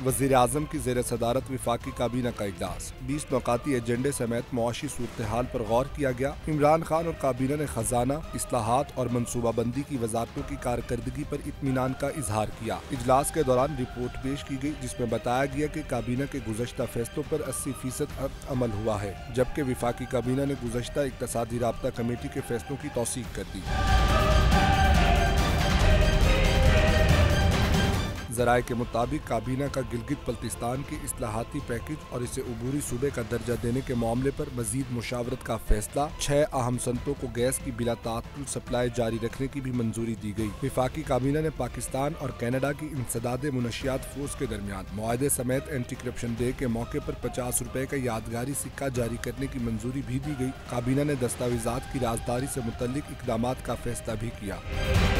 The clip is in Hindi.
वज़ीर अजम की जेर सदारत विफाकी काबीना का इजलास। बीस नुकाती एजेंडे समेत मुआशी सूरत हाल पर गौर किया गया। इमरान खान और काबीना ने खजाना असलाहत और मनसूबाबंदी की वजारतों की कारकर्दगी पर इतमान का इजहार किया। इजलास के दौरान रिपोर्ट पेश की गई, जिसमें बताया गया कि काबीना के गुजशत फैसलों पर अस्सी फ़ीसद अमल हुआ है, जबकि विफाकी काबीना ने गुजशत इकतदी रबता कमेटी के फैसलों की तोसीक कर दी। जराये के मुताबिक काबीना का गिलगित बल्तिस्तान के असलाहती पैकेज और इसे अबूरी सूबे का दर्जा देने के मामले पर मजीद मुशावरत का फैसला, छह अहम सनतों को गैस की बिला तातुल सप्लाई जारी रखने की भी मंजूरी दी गई। विफाकी काबीना ने पाकिस्तान और कैनेडा की इंसदाद मनशियात फोर्स के दरमियान माहे समेत एंटी करप्शन डे के मौके पर पचास रुपए का यादगारी सिक्का जारी करने की मंजूरी भी दी गई। काबीना ने दस्तावेजात की राजदारी से मुतलिक इकदाम का फैसला भी किया।